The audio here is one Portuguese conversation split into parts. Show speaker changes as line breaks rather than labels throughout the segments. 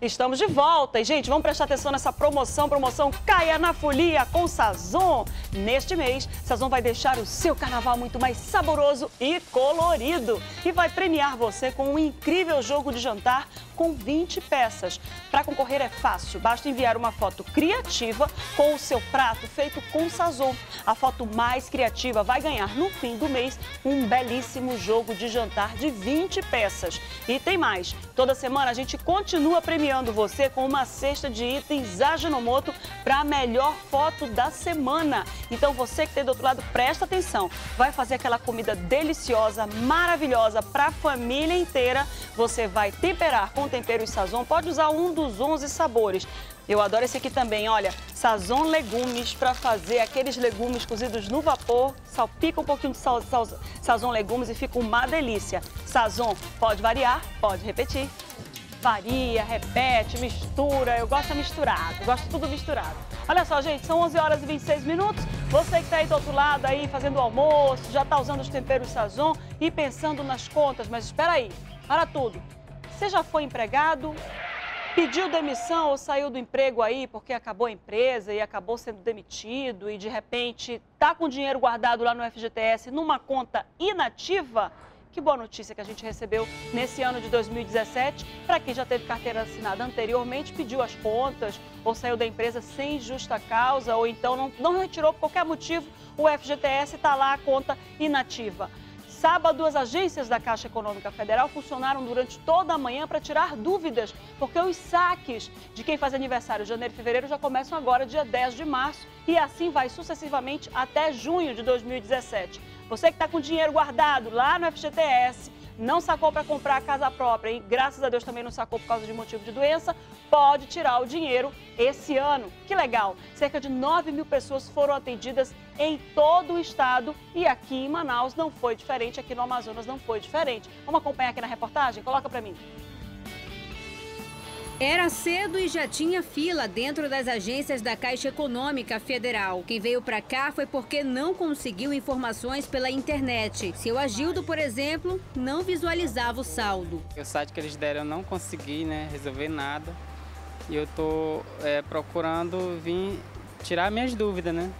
Estamos de volta. E, gente, vamos prestar atenção nessa promoção, promoção Caia na Folia com Sazon. Neste mês, Sazon vai deixar o seu carnaval muito mais saboroso e colorido. E vai premiar você com um incrível jogo de jantar com 20 peças. Para concorrer é fácil, basta enviar uma foto criativa com o seu prato feito com Sazon. A foto mais criativa vai ganhar no fim do mês um belíssimo jogo de jantar de 20 peças. E tem mais, toda semana a gente continua premiando você com uma cesta de itens Ajinomoto para a melhor foto da semana. Então você que tem do outro lado, presta atenção. Vai fazer aquela comida deliciosa, maravilhosa para a família inteira. Você vai temperar com tempero e sazon, pode usar um dos 11 sabores. Eu adoro esse aqui também, olha, sazon legumes para fazer aqueles legumes cozidos no vapor, salpica um pouquinho de sal, sal, sazon legumes e fica uma delícia. Sazon pode variar, pode repetir. Varia, repete, mistura, eu gosto misturado, gosto tudo misturado. Olha só, gente, são 11 horas e 26 minutos. Você que está aí do outro lado aí fazendo almoço, já está usando os temperos sazon e pensando nas contas, mas espera aí, para tudo. Você já foi empregado? Pediu demissão ou saiu do emprego aí porque acabou a empresa e acabou sendo demitido e de repente está com dinheiro guardado lá no FGTS numa conta inativa? Que boa notícia que a gente recebeu nesse ano de 2017. Para quem já teve carteira assinada anteriormente, pediu as contas ou saiu da empresa sem justa causa ou então não, não retirou por qualquer motivo, o FGTS está lá a conta inativa. Sábado, as agências da Caixa Econômica Federal funcionaram durante toda a manhã para tirar dúvidas, porque os saques de quem faz aniversário janeiro e fevereiro já começam agora, dia 10 de março, e assim vai sucessivamente até junho de 2017. Você que está com dinheiro guardado lá no FGTS, não sacou para comprar a casa própria e graças a Deus também não sacou por causa de motivo de doença, pode tirar o dinheiro esse ano. Que legal! Cerca de 9 mil pessoas foram atendidas em todo o estado e aqui em Manaus não foi diferente, aqui no Amazonas não foi diferente. Vamos acompanhar aqui na reportagem? Coloca para mim.
Era cedo e já tinha fila dentro das agências da Caixa Econômica Federal. Quem veio para cá foi porque não conseguiu informações pela internet. Seu Agildo, por exemplo, não visualizava o saldo.
O site que eles deram eu não consegui né, resolver nada. E eu estou é, procurando vir tirar minhas dúvidas, né?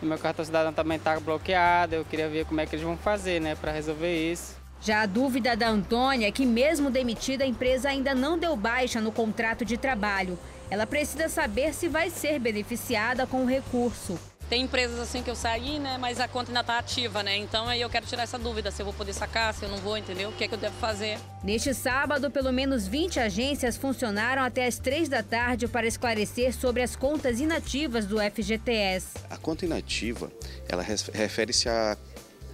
O meu cartão cidadão também está bloqueado, eu queria ver como é que eles vão fazer, né, para resolver isso.
Já a dúvida da Antônia é que, mesmo demitida, a empresa ainda não deu baixa no contrato de trabalho. Ela precisa saber se vai ser beneficiada com o recurso.
Tem empresas assim que eu saí, né, mas a conta ainda está ativa, né? Então aí eu quero tirar essa dúvida, se eu vou poder sacar, se eu não vou, entendeu? O que é que eu devo fazer?
Neste sábado, pelo menos 20 agências funcionaram até as 3 da tarde para esclarecer sobre as contas inativas do FGTS.
A conta inativa, ela refere-se a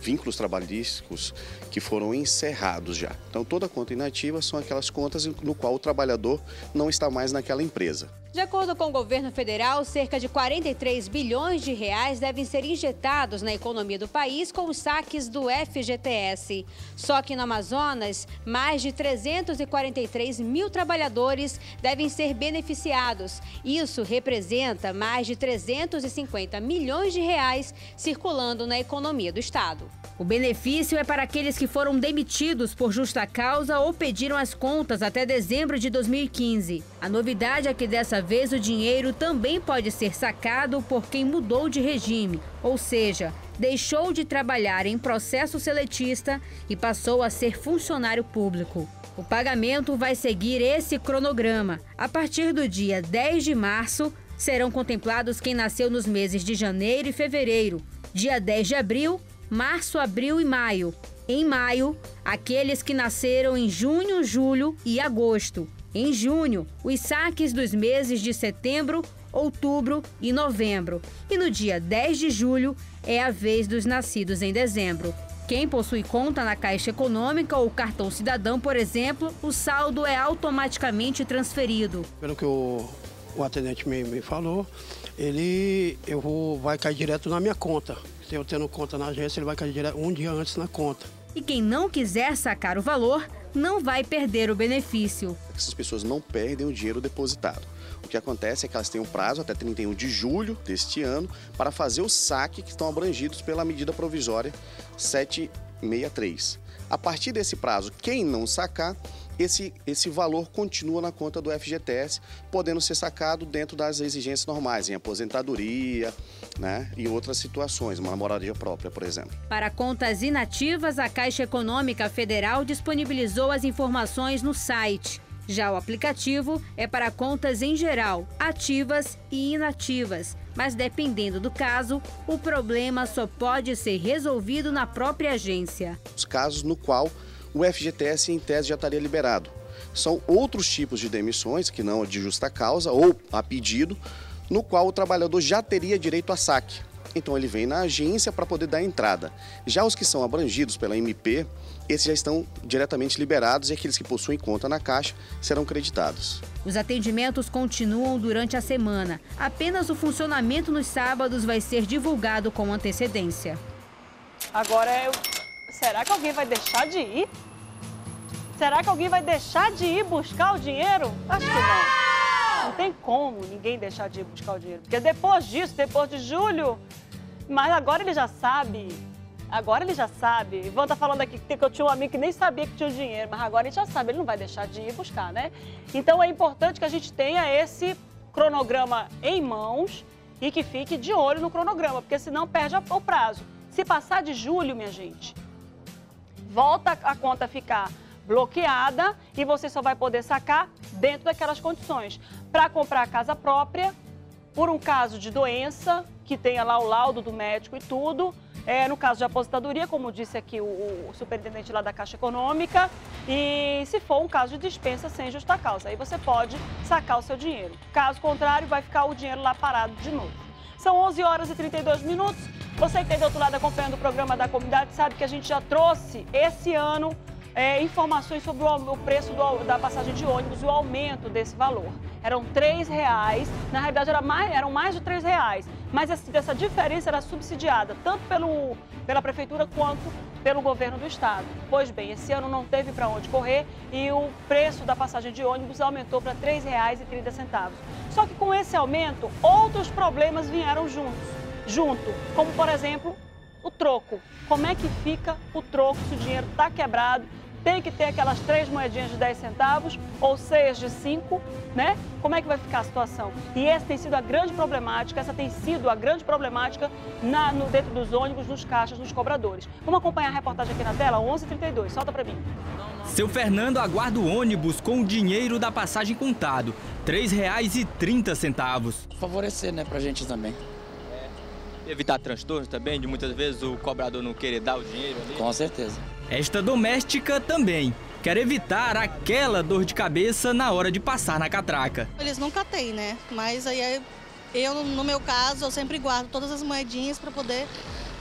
vínculos trabalhísticos que foram encerrados já. Então, toda conta inativa são aquelas contas no qual o trabalhador não está mais naquela empresa.
De acordo com o governo federal, cerca de 43 bilhões de reais devem ser injetados na economia do país com os saques do FGTS. Só que no Amazonas, mais de 343 mil trabalhadores devem ser beneficiados. Isso representa mais de 350 milhões de reais circulando na economia do estado. O benefício é para aqueles que foram demitidos por justa causa ou pediram as contas até dezembro de 2015. A novidade é que dessa vez o dinheiro também pode ser sacado por quem mudou de regime, ou seja, deixou de trabalhar em processo seletista e passou a ser funcionário público. O pagamento vai seguir esse cronograma. A partir do dia 10 de março, serão contemplados quem nasceu nos meses de janeiro e fevereiro. Dia 10 de abril, março, abril e maio. Em maio, aqueles que nasceram em junho, julho e agosto. Em junho, os saques dos meses de setembro, outubro e novembro. E no dia 10 de julho é a vez dos nascidos em dezembro. Quem possui conta na Caixa Econômica ou cartão cidadão, por exemplo, o saldo é automaticamente transferido.
Pelo que o, o atendente me, me falou, ele eu vou, vai cair direto na minha conta eu tendo conta na agência, ele vai cair direto um dia antes na conta.
E quem não quiser sacar o valor, não vai perder o benefício.
Essas pessoas não perdem o dinheiro depositado. O que acontece é que elas têm um prazo até 31 de julho deste ano para fazer o saque que estão abrangidos pela medida provisória 763. A partir desse prazo, quem não sacar, esse, esse valor continua na conta do FGTS, podendo ser sacado dentro das exigências normais, em aposentadoria né, e outras situações, uma moradia própria, por exemplo.
Para contas inativas, a Caixa Econômica Federal disponibilizou as informações no site. Já o aplicativo é para contas em geral, ativas e inativas. Mas dependendo do caso, o problema só pode ser resolvido na própria agência.
Os casos no qual o FGTS em tese já estaria liberado. São outros tipos de demissões, que não de justa causa ou a pedido, no qual o trabalhador já teria direito a saque. Então ele vem na agência para poder dar entrada. Já os que são abrangidos pela MP, esses já estão diretamente liberados e aqueles que possuem conta na Caixa serão creditados.
Os atendimentos continuam durante a semana. Apenas o funcionamento nos sábados vai ser divulgado com antecedência.
Agora, eu... será que alguém vai deixar de ir? Será que alguém vai deixar de ir buscar o dinheiro? Acho que não. Tem como ninguém deixar de buscar o dinheiro. Porque depois disso, depois de julho, mas agora ele já sabe Agora ele já sabe. Ivan tá falando aqui que eu tinha um amigo que nem sabia que tinha o dinheiro, mas agora ele já sabe, ele não vai deixar de ir buscar, né? Então é importante que a gente tenha esse cronograma em mãos e que fique de olho no cronograma, porque senão perde o prazo. Se passar de julho, minha gente, volta a conta ficar bloqueada e você só vai poder sacar dentro daquelas condições. Para comprar a casa própria, por um caso de doença, que tenha lá o laudo do médico e tudo, é, no caso de aposentadoria, como disse aqui o, o, superintendente lá da Caixa Econômica, e se for um caso de dispensa sem justa causa, aí você pode sacar o seu dinheiro. Caso contrário, vai ficar o dinheiro lá parado de novo. São 11 horas e 32 minutos. Você que está do outro lado acompanhando o programa da comunidade sabe que a gente já trouxe esse ano é, informações sobre o, o preço do, da passagem de ônibus e o aumento desse valor. Eram R$ reais, na realidade era mais, eram mais de R$ reais, mas essa, essa diferença era subsidiada tanto pelo, pela prefeitura quanto pelo governo do estado. Pois bem, esse ano não teve para onde correr e o preço da passagem de ônibus aumentou para R$ 3,30. Só que com esse aumento, outros problemas vieram juntos, junto, como por exemplo o troco. Como é que fica o troco se o dinheiro está quebrado? Tem que ter aquelas três moedinhas de 10 centavos ou seis de 5, né? Como é que vai ficar a situação? E essa tem sido a grande problemática, essa tem sido a grande problemática na, no, dentro dos ônibus, nos caixas, nos cobradores. Vamos acompanhar a reportagem aqui na tela, 11h32, solta para mim.
Seu Fernando aguarda o ônibus com o dinheiro da passagem contado, R$ 3,30.
Favorecer, né, pra gente também
evitar transtornos também, de muitas vezes o cobrador não querer dar o dinheiro ali?
Com certeza.
Esta doméstica também quer evitar aquela dor de cabeça na hora de passar na catraca.
Eles nunca têm, né? Mas aí eu, no meu caso, eu sempre guardo todas as moedinhas para poder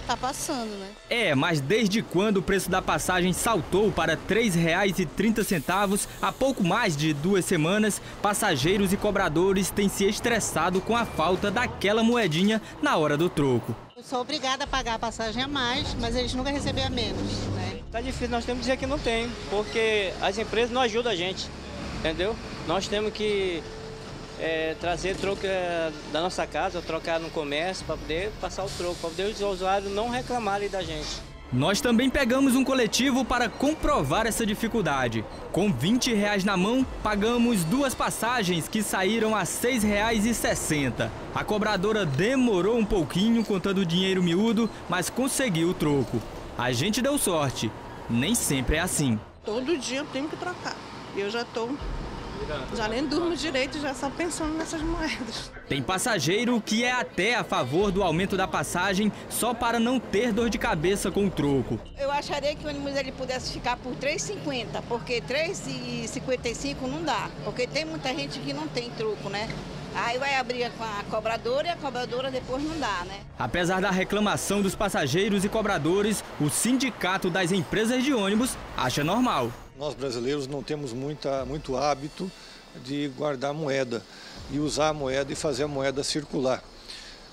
tá passando, né?
É, mas desde quando o preço da passagem saltou para R$ 3,30 há pouco mais de duas semanas, passageiros e cobradores têm se estressado com a falta daquela moedinha na hora do troco.
Eu sou obrigada a pagar a passagem a mais, mas eles nunca recebem a menos, né?
Tá difícil, nós temos que dizer que não tem, porque as empresas não ajudam a gente, entendeu? Nós temos que é, trazer troco é, da nossa casa, trocar no comércio para poder passar o troco, para poder os usuários não reclamarem da gente.
Nós também pegamos um coletivo para comprovar essa dificuldade. Com 20 reais na mão, pagamos duas passagens que saíram a R$ 6,60. A cobradora demorou um pouquinho contando o dinheiro miúdo, mas conseguiu o troco. A gente deu sorte. Nem sempre é assim.
Todo dia eu tenho que trocar. Eu já estou já nem durmo direito, já só pensando nessas moedas.
Tem passageiro que é até a favor do aumento da passagem só para não ter dor de cabeça com o troco.
Eu acharia que o ônibus ele pudesse ficar por 3,50, porque 3,55 não dá, porque tem muita gente que não tem troco, né? Aí vai abrir com a cobradora e a cobradora depois não dá, né?
Apesar da reclamação dos passageiros e cobradores, o sindicato das empresas de ônibus acha normal.
Nós brasileiros não temos muita, muito hábito de guardar moeda e usar a moeda e fazer a moeda circular.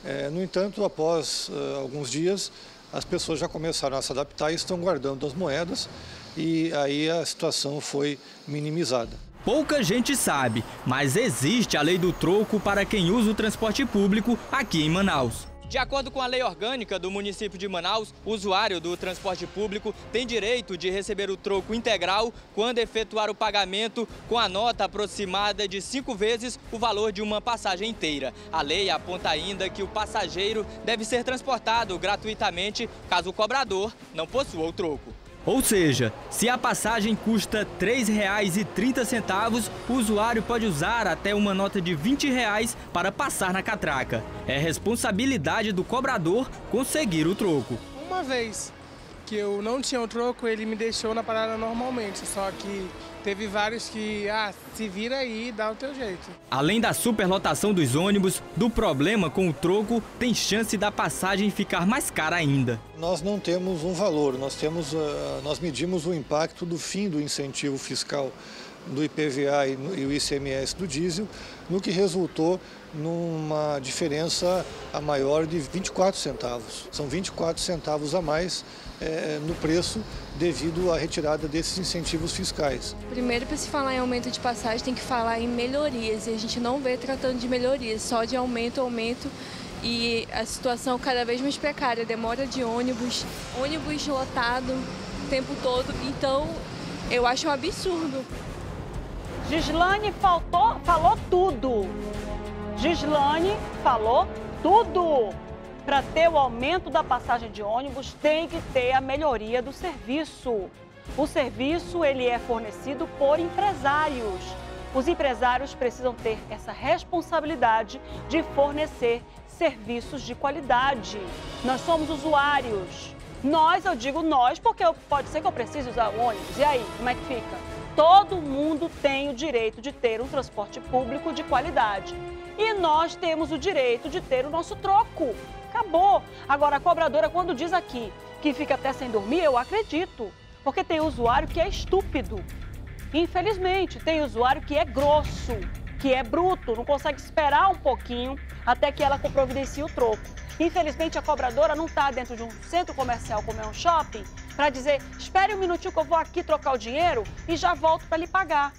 É, no entanto, após uh, alguns dias, as pessoas já começaram a se adaptar e estão guardando as moedas e aí a situação foi minimizada.
Pouca gente sabe, mas existe a lei do troco para quem usa o transporte público aqui em Manaus. De acordo com a lei orgânica do município de Manaus, o usuário do transporte público tem direito de receber o troco integral quando efetuar o pagamento com a nota aproximada de cinco vezes o valor de uma passagem inteira. A lei aponta ainda que o passageiro deve ser transportado gratuitamente caso o cobrador não possua o troco. Ou seja, se a passagem custa R$ 3,30, o usuário pode usar até uma nota de 20 reais para passar na catraca. É responsabilidade do cobrador conseguir o troco.
Uma vez que eu não tinha o troco, ele me deixou na parada normalmente, só que teve vários que, ah, se vira aí, dá o teu jeito.
Além da superlotação dos ônibus, do problema com o troco, tem chance da passagem ficar mais cara ainda.
Nós não temos um valor, nós temos, uh, nós medimos o impacto do fim do incentivo fiscal do IPVA e o ICMS do diesel, no que resultou numa diferença a maior de 24 centavos. São 24 centavos a mais é, no preço devido à retirada desses incentivos fiscais.
Primeiro, para se falar em aumento de passagem, tem que falar em melhorias e a gente não vê tratando de melhorias, só de aumento, aumento e a situação cada vez mais precária, demora de ônibus, ônibus lotado o tempo todo, então eu acho um absurdo.
Gislane faltou, falou tudo. Gislane falou tudo. Para ter o aumento da passagem de ônibus, tem que ter a melhoria do serviço. O serviço ele é fornecido por empresários. Os empresários precisam ter essa responsabilidade de fornecer serviços de qualidade. Nós somos usuários. Nós, eu digo nós, porque pode ser que eu precise usar o ônibus. E aí, como é que fica? Todo mundo tem o direito de ter um transporte público de qualidade. E nós temos o direito de ter o nosso troco. Acabou. Agora, a cobradora, quando diz aqui que fica até sem dormir, eu acredito. Porque tem usuário que é estúpido. Infelizmente, tem usuário que é grosso, que é bruto, não consegue esperar um pouquinho até que ela providencie o troco. Infelizmente, a cobradora não está dentro de um centro comercial como é um shopping para dizer: espere um minutinho que eu vou aqui trocar o dinheiro e já volto para lhe pagar.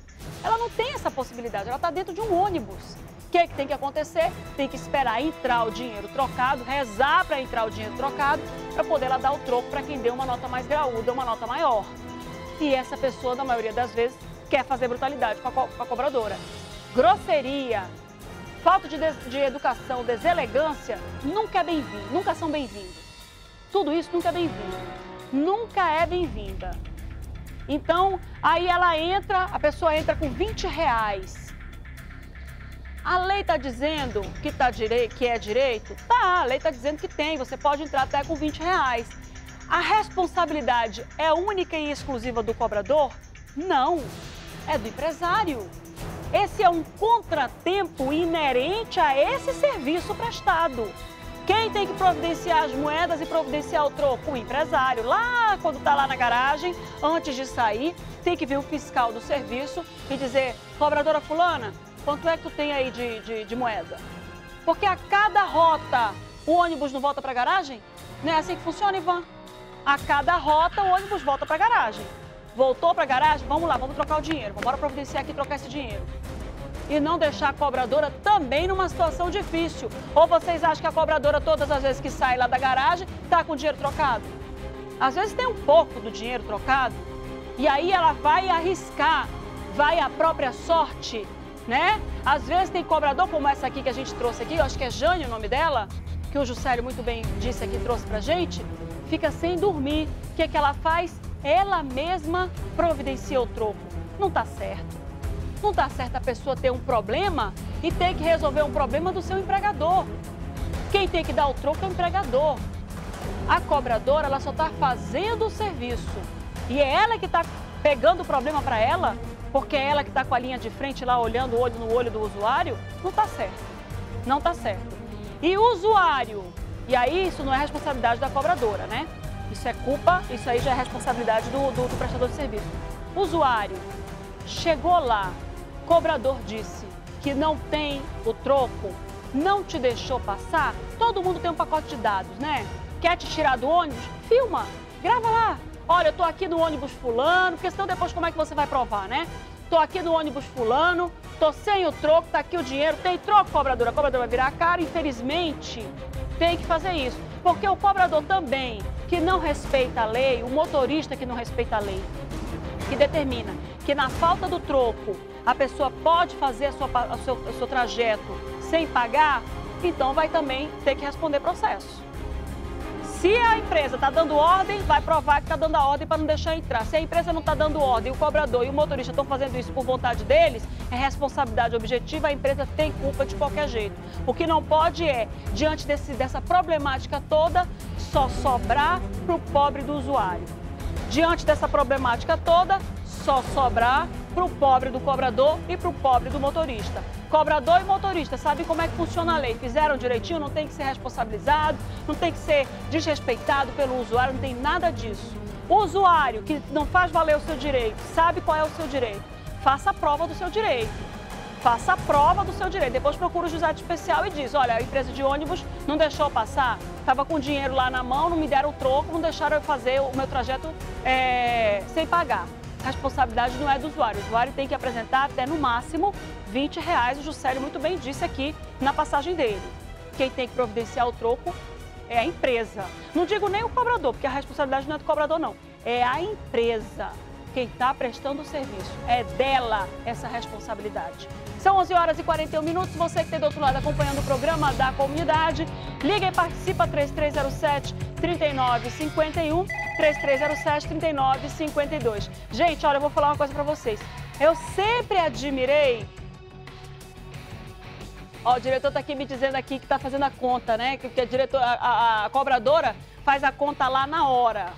Ela não tem essa possibilidade, ela está dentro de um ônibus. O que, é que tem que acontecer? Tem que esperar entrar o dinheiro trocado, rezar para entrar o dinheiro trocado, para poder ela dar o troco para quem deu uma nota mais graúda, uma nota maior. E essa pessoa, na maioria das vezes, quer fazer brutalidade com a, co com a cobradora. Grosseria, falta de, de educação, deselegância, nunca é bem-vindo, nunca são bem-vindos. Tudo isso nunca é bem-vindo. Nunca é bem-vinda. Então, aí ela entra, a pessoa entra com 20 reais a lei está dizendo que, tá direi que é direito? Tá, a lei está dizendo que tem, você pode entrar até com 20 reais. A responsabilidade é única e exclusiva do cobrador? Não, é do empresário. Esse é um contratempo inerente a esse serviço prestado. Quem tem que providenciar as moedas e providenciar o troco? O empresário. Lá, quando está lá na garagem, antes de sair, tem que vir o fiscal do serviço e dizer, cobradora fulana, Quanto é que tu tem aí de, de, de moeda? Porque a cada rota o ônibus não volta para a garagem? Não é assim que funciona, Ivan? A cada rota o ônibus volta para a garagem. Voltou para a garagem? Vamos lá, vamos trocar o dinheiro. Vamos providenciar aqui trocar esse dinheiro. E não deixar a cobradora também numa situação difícil. Ou vocês acham que a cobradora, todas as vezes que sai lá da garagem, está com o dinheiro trocado? Às vezes tem um pouco do dinheiro trocado. E aí ela vai arriscar, vai à própria sorte né? Às vezes tem cobrador como essa aqui que a gente trouxe aqui, eu acho que é Jane o nome dela, que o Juscelio muito bem disse aqui, trouxe pra gente, fica sem dormir. O que, é que ela faz? Ela mesma providencia o troco. Não tá certo. Não tá certo a pessoa ter um problema e ter que resolver um problema do seu empregador. Quem tem que dar o troco é o empregador. A cobradora, ela só está fazendo o serviço. E é ela que está pegando o problema para ela porque é ela que está com a linha de frente lá olhando o olho no olho do usuário, não está certo. Não está certo. E o usuário, e aí isso não é responsabilidade da cobradora, né? Isso é culpa, isso aí já é responsabilidade do, do, do prestador de serviço. Usuário, chegou lá, cobrador disse que não tem o troco, não te deixou passar, todo mundo tem um pacote de dados, né? Quer te tirar do ônibus? Filma, grava lá, Olha, eu tô aqui no ônibus fulano, porque senão depois como é que você vai provar, né? Tô aqui no ônibus fulano, Tô sem o troco, tá aqui o dinheiro, tem troco, cobrador. A cobradora vai virar a cara, infelizmente, tem que fazer isso. Porque o cobrador também, que não respeita a lei, o motorista que não respeita a lei, que determina que na falta do troco a pessoa pode fazer sua, seu, o seu trajeto sem pagar, então vai também ter que responder processo. Se a empresa está dando ordem, vai provar que está dando a ordem para não deixar entrar. Se a empresa não está dando ordem, o cobrador e o motorista estão fazendo isso por vontade deles, é responsabilidade objetiva, a empresa tem culpa de qualquer jeito. O que não pode é, diante desse, dessa problemática toda, só sobrar para o pobre do usuário. Diante dessa problemática toda, só sobrar para o pobre do cobrador e para o pobre do motorista. Cobrador e motorista sabem como é que funciona a lei. Fizeram direitinho, não tem que ser responsabilizado, não tem que ser desrespeitado pelo usuário, não tem nada disso. O usuário que não faz valer o seu direito, sabe qual é o seu direito, faça a prova do seu direito. Faça a prova do seu direito. Depois procura o juizado especial e diz: olha, a empresa de ônibus não deixou passar, estava com dinheiro lá na mão, não me deram o troco, não deixaram eu fazer o meu trajeto é, sem pagar responsabilidade não é do usuário. O usuário tem que apresentar até no máximo 20 reais. O Juscelio muito bem disse aqui na passagem dele. Quem tem que providenciar o troco é a empresa. Não digo nem o cobrador, porque a responsabilidade não é do cobrador, não. É a empresa quem está prestando o serviço. É dela essa responsabilidade. São 11 horas e 41 minutos. Você que está do outro lado acompanhando o programa da comunidade, liga e participa 3307 3951 3307 3952. Gente, olha, eu vou falar uma coisa para vocês. Eu sempre admirei Ó, o diretor está aqui me dizendo aqui que está fazendo a conta, né? Que, que a, diretor, a, a, cobradora faz a conta lá na hora.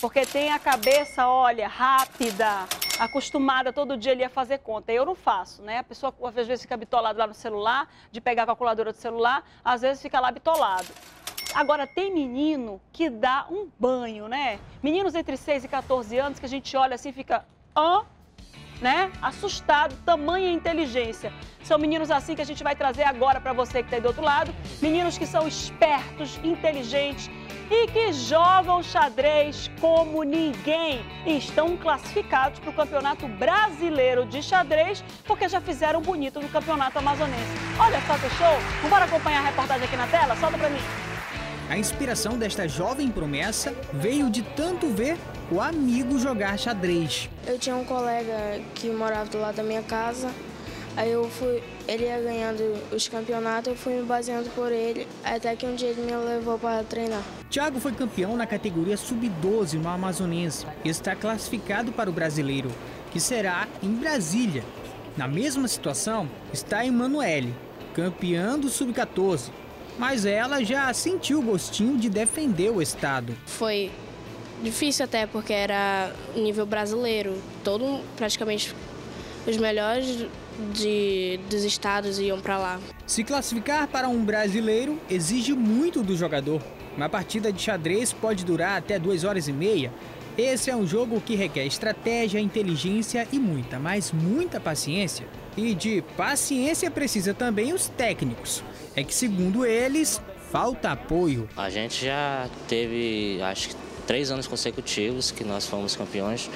Porque tem a cabeça, olha, rápida, acostumada todo dia ali a fazer conta. Eu não faço, né? A pessoa às vezes fica bitolada lá no celular, de pegar a calculadora do celular, às vezes fica lá bitolado. Agora, tem menino que dá um banho, né? Meninos entre 6 e 14 anos que a gente olha assim e fica, hã? Né? Assustado, tamanha inteligência. São meninos assim que a gente vai trazer agora para você que está aí do outro lado. Meninos que são espertos, inteligentes, e que jogam xadrez como ninguém e estão classificados para o Campeonato Brasileiro de Xadrez porque já fizeram bonito no Campeonato Amazonense. Olha só que show! Vamos acompanhar a reportagem aqui na tela? Solta para mim.
A inspiração desta jovem promessa veio de tanto ver o amigo jogar xadrez.
Eu tinha um colega que morava do lado da minha casa Aí eu fui, ele ia ganhando os campeonatos, eu fui me baseando por ele, até que um dia ele me levou para treinar.
Thiago foi campeão na categoria sub-12 no Amazonense e está classificado para o brasileiro, que será em Brasília. Na mesma situação está Emanuele, campeã do sub-14, mas ela já sentiu o gostinho de defender o estado.
Foi difícil até porque era nível brasileiro, todo praticamente os melhores de, dos estados iam para lá.
Se classificar para um brasileiro exige muito do jogador. Uma partida de xadrez pode durar até duas horas e meia. Esse é um jogo que requer estratégia, inteligência e muita, mas muita paciência. E de paciência precisa também os técnicos. É que, segundo eles, falta apoio.
A gente já teve, acho que, três anos consecutivos que nós fomos campeões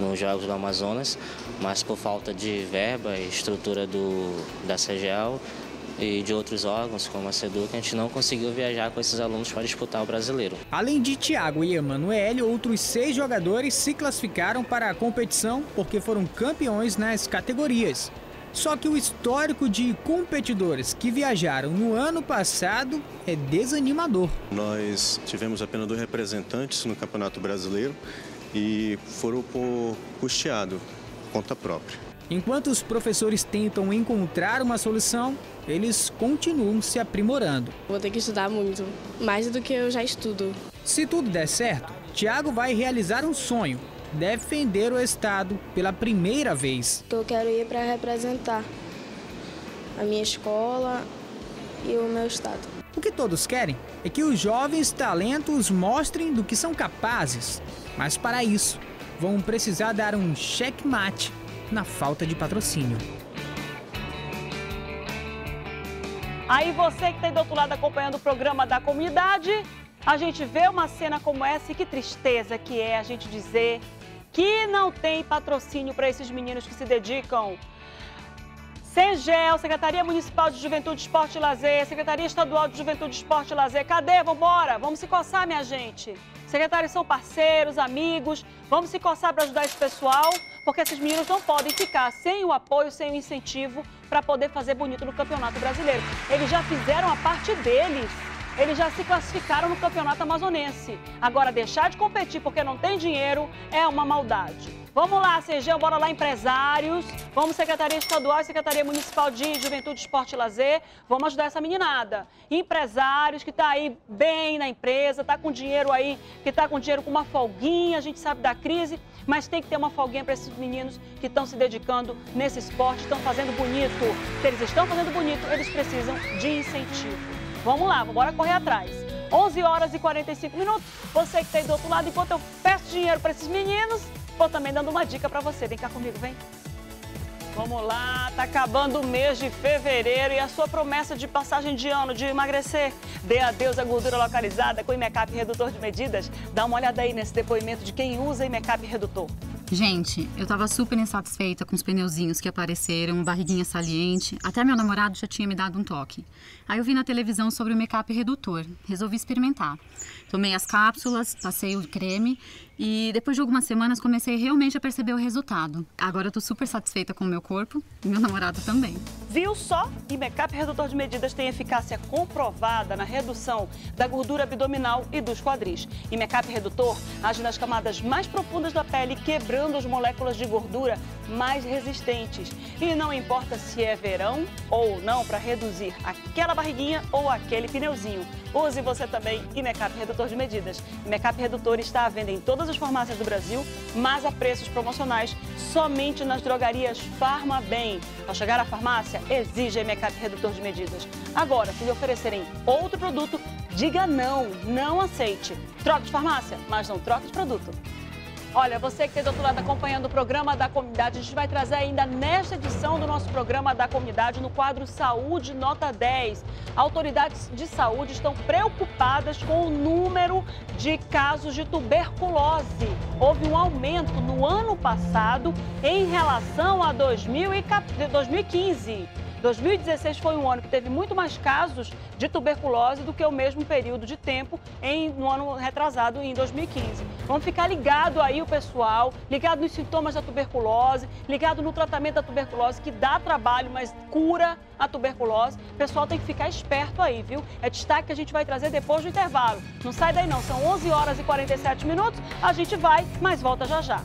nos Jogos do Amazonas, mas por falta de verba e estrutura do, da CGL e de outros órgãos, como a SEDUC, a gente não conseguiu viajar com esses alunos para disputar o brasileiro.
Além de Thiago e Emanuele, outros seis jogadores se classificaram para a competição porque foram campeões nas categorias. Só que o histórico de competidores que viajaram no ano passado é desanimador.
Nós tivemos apenas dois representantes no Campeonato Brasileiro e foram por custeado, conta própria.
Enquanto os professores tentam encontrar uma solução, eles continuam se aprimorando.
Vou ter que estudar muito, mais do que eu já estudo.
Se tudo der certo, Tiago vai realizar um sonho, defender o estado pela primeira vez.
Eu quero ir para representar a minha escola e o meu estado.
O que todos querem é que os jovens talentos mostrem do que são capazes, mas para isso vão precisar dar um checkmate na falta de patrocínio.
Aí você que está do outro lado acompanhando o programa da comunidade, a gente vê uma cena como essa e que tristeza que é a gente dizer que não tem patrocínio para esses meninos que se dedicam CEGEL, Secretaria Municipal de Juventude, Esporte e Lazer, Secretaria Estadual de Juventude, Esporte e Lazer. Cadê? Vambora! Vamos se coçar, minha gente. Secretários são parceiros, amigos. Vamos se coçar para ajudar esse pessoal, porque esses meninos não podem ficar sem o apoio, sem o incentivo para poder fazer bonito no Campeonato Brasileiro. Eles já fizeram a parte deles. Eles já se classificaram no Campeonato Amazonense. Agora, deixar de competir porque não tem dinheiro é uma maldade. Vamos lá, CG, bora lá, empresários. Vamos, Secretaria Estadual e Secretaria Municipal de Juventude, Esporte e Lazer. Vamos ajudar essa meninada. Empresários que tá aí bem na empresa, tá com dinheiro aí, que tá com dinheiro com uma folguinha, a gente sabe da crise, mas tem que ter uma folguinha para esses meninos que estão se dedicando nesse esporte, estão fazendo bonito. Se eles estão fazendo bonito, eles precisam de incentivo. Vamos lá, vamos correr atrás. 11 horas e 45 minutos. Você que está aí do outro lado, enquanto eu peço dinheiro para esses meninos, Vou também dando uma dica para você. Vem cá comigo, vem. Vamos lá, tá acabando o mês de fevereiro e a sua promessa de passagem de ano de emagrecer. Dê adeus à gordura localizada com Imecap Redutor de Medidas. Dá uma olhada aí nesse depoimento de quem usa Imecap Redutor.
Gente, eu tava super insatisfeita com os pneuzinhos que apareceram, barriguinha saliente. Até meu namorado já tinha me dado um toque. Aí eu vi na televisão sobre o make-up redutor. Resolvi experimentar. Tomei as cápsulas, passei o creme e depois de algumas semanas comecei realmente a perceber o resultado. Agora eu tô super satisfeita com o meu corpo e meu namorado também.
Viu só? E Make-up Redutor de Medidas tem eficácia comprovada na redução da gordura abdominal e dos quadris. E Make-up Redutor age nas camadas mais profundas da pele, quebrando as moléculas de gordura mais resistentes. E não importa se é verão ou não, para reduzir aquela barriguinha ou aquele pneuzinho. Use você também Imecap Redutor de Medidas. Imecap Redutor está à venda em todas as farmácias do Brasil, mas a preços promocionais somente nas drogarias Farmabem. Ao chegar à farmácia, exija Imecap Redutor de Medidas. Agora, se lhe oferecerem outro produto, diga não, não aceite. Troque de farmácia, mas não troque de produto. Olha, você que está do outro lado acompanhando o programa da comunidade, a gente vai trazer ainda nesta edição do nosso programa da comunidade, no quadro Saúde Nota 10. Autoridades de saúde estão preocupadas com o número de casos de tuberculose. Houve um aumento no ano passado em relação a 2015. 2016 foi um ano que teve muito mais casos de tuberculose do que o mesmo período de tempo em, no ano retrasado, em 2015. Vamos ficar ligado aí o pessoal, ligado nos sintomas da tuberculose, ligado no tratamento da tuberculose, que dá trabalho, mas cura a tuberculose. O pessoal tem que ficar esperto aí, viu? É destaque que a gente vai trazer depois do intervalo. Não sai daí não, são 11 horas e 47 minutos. A gente vai, mas volta já já.